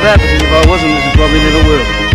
because if I wasn't, this probably never will.